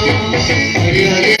हरी हरी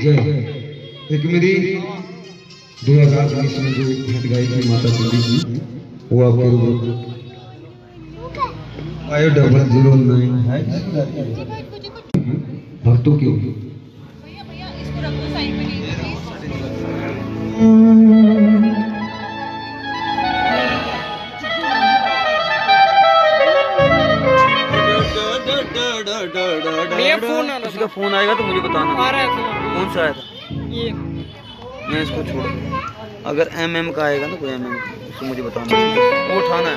जय। एक मेरी दो हज़ार उन्नीस में जो गीत गाई थी माता चंडी की वो आपके फाइव डबल ज़ीरो नाइन है। भक्तों की फ़ोन आएगा तो मुझे बताना। आ रहा है कौन सा आया था? ये। मैं इसको छोड़ अगर एम एम का आएगा ना कोई एम एम उसको मुझे बताना। वो उठाना है।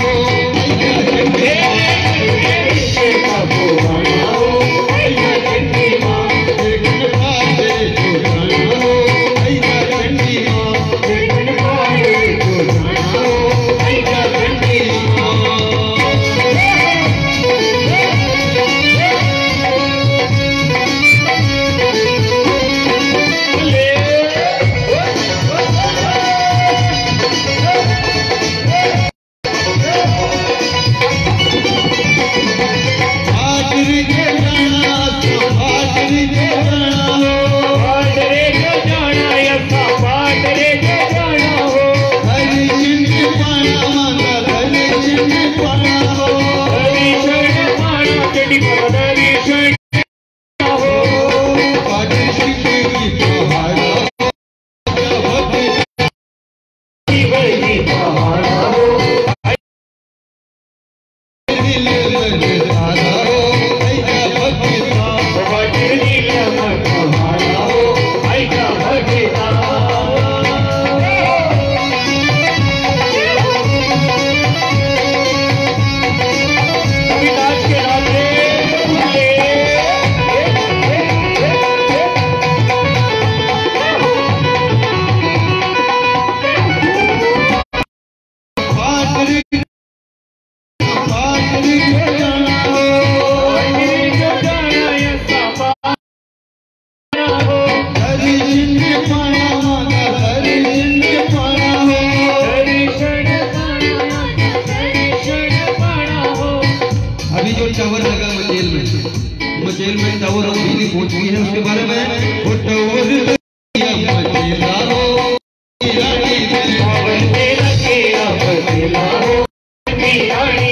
मेरे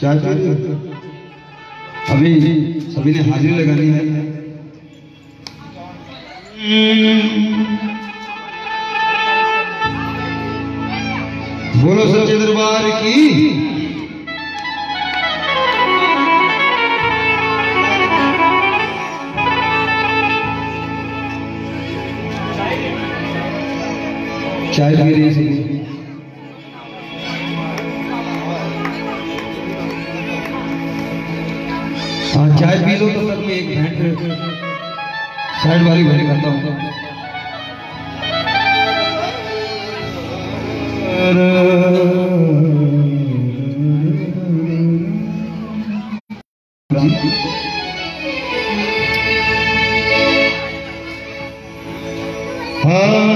क्या कह अभी सभी ने हाजिरी लगानी है। बोलो सच्चे दरबार की। चाय पी रही है हाँ चाय पी लो तो तब तक एक मिनट साइड वाली भरी करता हूँ। हाँ।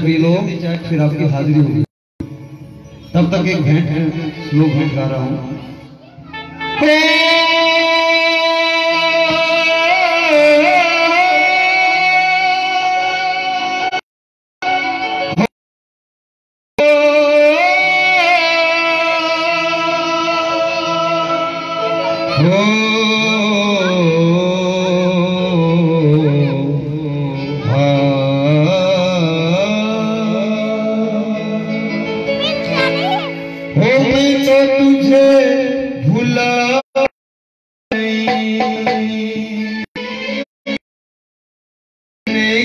चख भी लो फिर आपकी हाजिरी होगी। तब तक एक भेंट लोग भेंट गा रहा हूँ।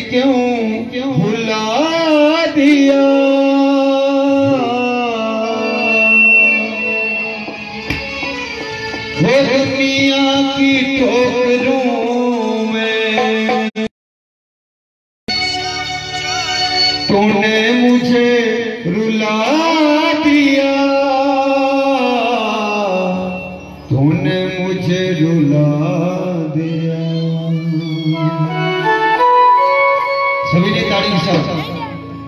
क्यों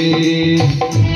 Yeah.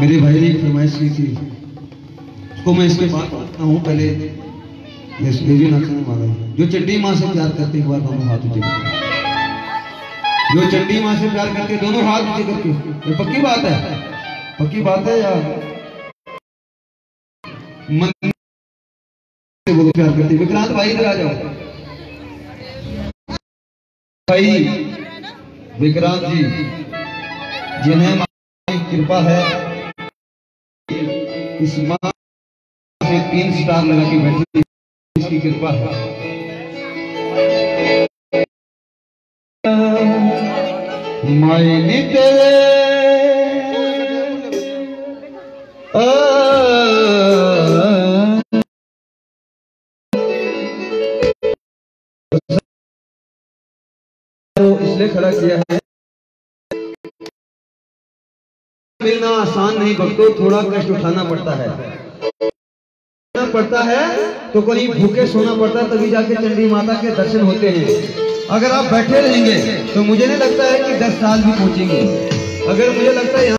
मेरे भाई ने फरमाइश की थी। उसको मैं इसके बाद करता हूँ, पहले ये भी ना खाने वाला है जो चड्डी माँ से प्यार करते, एक बार दोनों हाथ करके। जो चंडी माँ से प्यार करते, दोनों हाथ ऊँचे करके। ये पक्की बात है? पक्की बात है या? मन से बोलो प्यार करते विक्रांत भाई इधर आ जाओ। भाई विक्रांत जी, जिन्हें कृपा है इस माँ से तीन स्टार लगा के बैठी इसकी कृपा मैंने तेरे तो इसलिए खड़ा किया है। मिलना आसान नहीं, भक्तों, थोड़ा कष्ट उठाना पड़ता है। पड़ता है तो कहीं भूखे सोना पड़ता है, तभी जाके चंडी माता के दर्शन होते हैं। अगर आप बैठे रहेंगे तो मुझे नहीं लगता है कि दस साल भी पहुँचेंगे। अगर मुझे लगता है